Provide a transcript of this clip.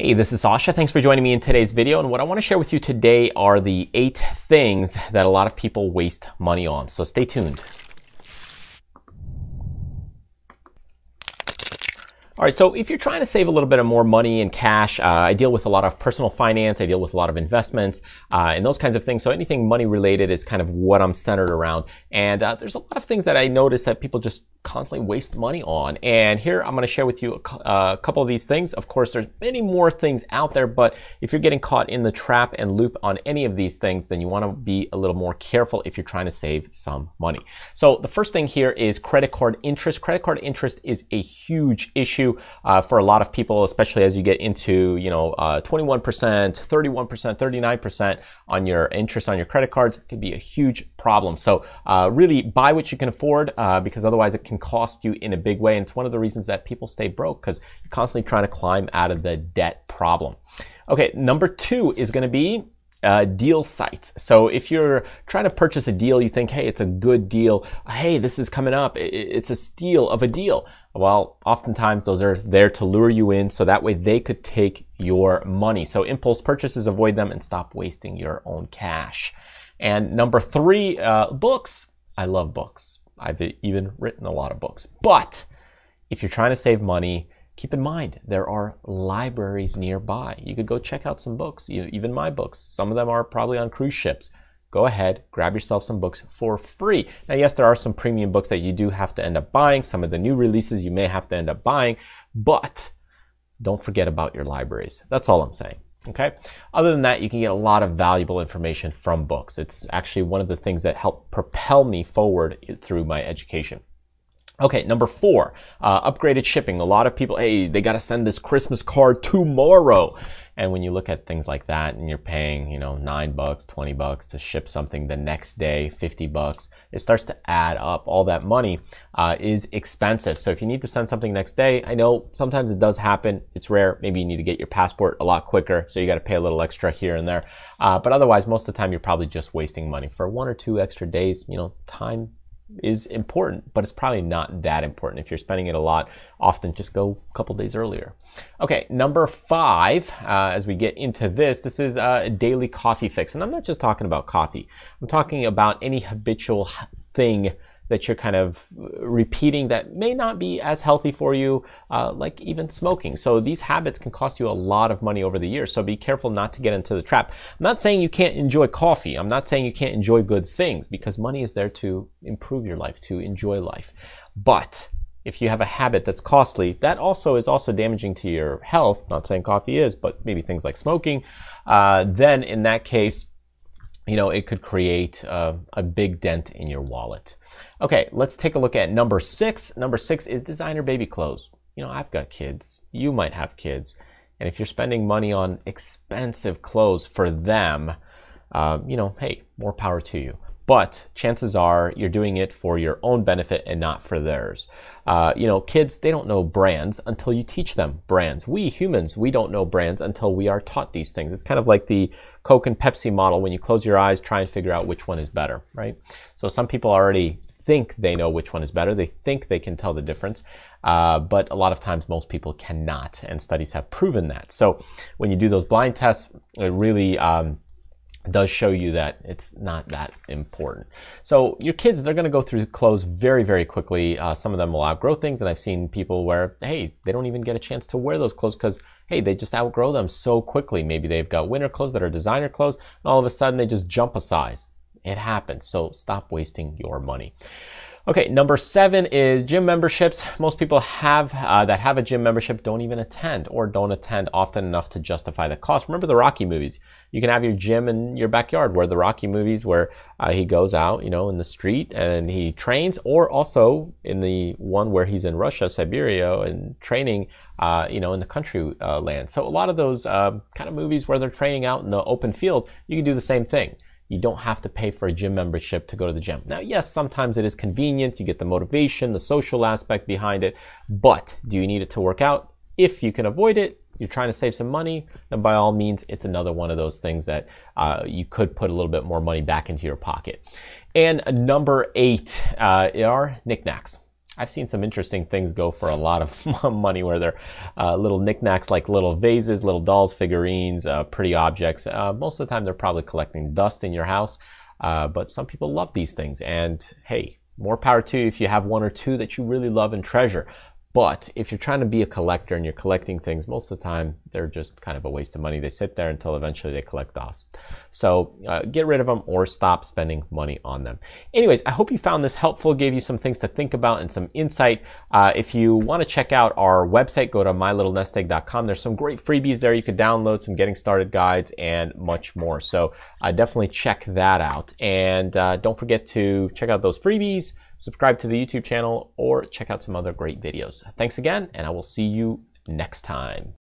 Hey, this is Sasha. Thanks for joining me in today's video. And what I want to share with you today are the eight things that a lot of people waste money on. So stay tuned. All right, so if you're trying to save a little bit of more money in cash, uh, I deal with a lot of personal finance, I deal with a lot of investments, uh, and those kinds of things. So anything money related is kind of what I'm centered around. And uh, there's a lot of things that I notice that people just constantly waste money on. And here I'm going to share with you a, a, couple of these things. Of course, there's many more things out there, but if you're getting caught in the trap and loop on any of these things, then you want to be a little more careful if you're trying to save some money. So the first thing here is credit card interest. Credit card interest is a huge issue uh, for a lot of people, especially as you get into, you know, uh, 21%, 31%, 39% on your interest on your credit cards. It can be a huge problem. So uh, really buy what you can afford uh, because otherwise it can cost you in a big way. And it's one of the reasons that people stay broke because you're constantly trying to climb out of the debt problem. Okay, number two is going to be uh, deal sites. So if you're trying to purchase a deal, you think, hey, it's a good deal. Hey, this is coming up. It's a steal of a deal. Well, oftentimes those are there to lure you in so that way they could take your money. So impulse purchases, avoid them and stop wasting your own cash. And number three, uh, books. I love books. I've even written a lot of books. But if you're trying to save money, keep in mind there are libraries nearby. You could go check out some books, even my books. Some of them are probably on cruise ships go ahead, grab yourself some books for free. Now, yes, there are some premium books that you do have to end up buying. Some of the new releases you may have to end up buying, but don't forget about your libraries. That's all I'm saying. Okay. Other than that, you can get a lot of valuable information from books. It's actually one of the things that helped propel me forward through my education. Okay, number four, uh, upgraded shipping. A lot of people, hey, they got to send this Christmas card tomorrow. And when you look at things like that and you're paying, you know, nine bucks, 20 bucks to ship something the next day, 50 bucks, it starts to add up. All that money uh, is expensive. So if you need to send something next day, I know sometimes it does happen. It's rare. Maybe you need to get your passport a lot quicker. So you got to pay a little extra here and there. Uh, but otherwise, most of the time, you're probably just wasting money. For one or two extra days, you know, time is important, but it's probably not that important. If you're spending it a lot, often just go a couple days earlier. Okay, number five, uh, as we get into this, this is a daily coffee fix. And I'm not just talking about coffee, I'm talking about any habitual thing that you're kind of repeating that may not be as healthy for you, uh, like even smoking. So these habits can cost you a lot of money over the years. So be careful not to get into the trap. I'm not saying you can't enjoy coffee. I'm not saying you can't enjoy good things because money is there to improve your life, to enjoy life. But if you have a habit that's costly, that also is also damaging to your health. Not saying coffee is, but maybe things like smoking. Uh, then in that case, you know, it could create uh, a big dent in your wallet. Okay, let's take a look at number six. Number six is designer baby clothes. You know, I've got kids. You might have kids. And if you're spending money on expensive clothes for them, uh, you know, hey, more power to you but chances are you're doing it for your own benefit and not for theirs. Uh, you know, kids, they don't know brands until you teach them brands. We humans, we don't know brands until we are taught these things. It's kind of like the Coke and Pepsi model. When you close your eyes, try and figure out which one is better, right? So some people already think they know which one is better. They think they can tell the difference. Uh, but a lot of times most people cannot, and studies have proven that. So when you do those blind tests, it really, um, does show you that it's not that important. So your kids, they're going to go through clothes very, very quickly. Uh, some of them will outgrow things, and I've seen people where, hey, they don't even get a chance to wear those clothes because, hey, they just outgrow them so quickly. Maybe they've got winter clothes that are designer clothes, and all of a sudden they just jump a size. It happens. So stop wasting your money. Okay, number seven is gym memberships. Most people have uh, that have a gym membership don't even attend or don't attend often enough to justify the cost. Remember the Rocky movies. You can have your gym in your backyard where the Rocky movies where uh, he goes out, you know, in the street and he trains or also in the one where he's in Russia, Siberia and training, uh, you know, in the country uh, land. So a lot of those uh, kind of movies where they're training out in the open field, you can do the same thing. You don't have to pay for a gym membership to go to the gym. Now, yes, sometimes it is convenient. You get the motivation, the social aspect behind it. But do you need it to work out? If you can avoid it, you're trying to save some money, then by all means, it's another one of those things that uh, you could put a little bit more money back into your pocket. And number eight uh, are knickknacks. I've seen some interesting things go for a lot of money where they're uh, little knickknacks like little vases, little dolls, figurines, uh, pretty objects. Uh, most of the time, they're probably collecting dust in your house, uh, but some people love these things. And hey, more power to you if you have one or two that you really love and treasure. But if you're trying to be a collector and you're collecting things, most of the time they're just kind of a waste of money. They sit there until eventually they collect dust. So uh, get rid of them or stop spending money on them. Anyways, I hope you found this helpful, gave you some things to think about and some insight. Uh, if you want to check out our website, go to mylittlenestegg.com. There's some great freebies there. You could download some getting started guides and much more. So uh, definitely check that out. And uh, don't forget to check out those freebies subscribe to the YouTube channel, or check out some other great videos. Thanks again, and I will see you next time.